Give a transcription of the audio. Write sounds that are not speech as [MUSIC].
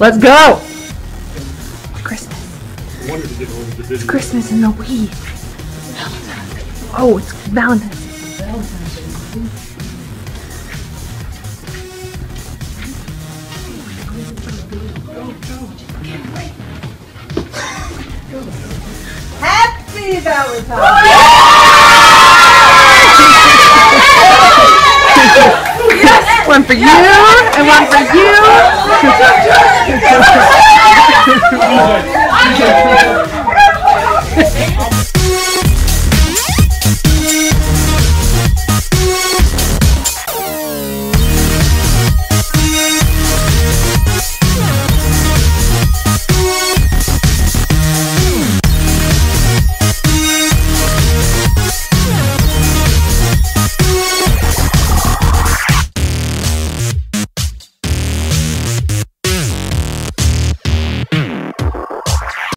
Let's go! Christmas. It's Christmas in the weed. Oh, it's Valentine's. Happy [LAUGHS] Valentine's One for you, and one for you. [LAUGHS] DJ. DJ,